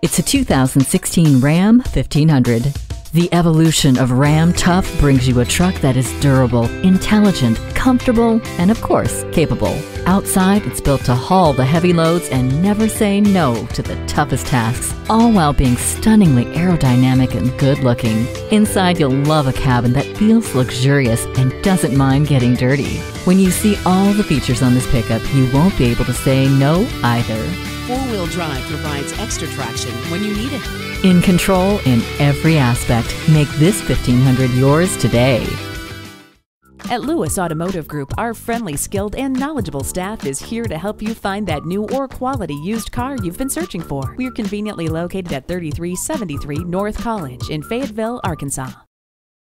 It's a 2016 Ram 1500. The evolution of Ram Tough brings you a truck that is durable, intelligent, comfortable, and of course, capable. Outside, it's built to haul the heavy loads and never say no to the toughest tasks, all while being stunningly aerodynamic and good looking. Inside, you'll love a cabin that feels luxurious and doesn't mind getting dirty. When you see all the features on this pickup, you won't be able to say no either. Four-wheel drive provides extra traction when you need it. In control in every aspect, make this 1500 yours today. At Lewis Automotive Group, our friendly, skilled, and knowledgeable staff is here to help you find that new or quality used car you've been searching for. We're conveniently located at 3373 North College in Fayetteville, Arkansas.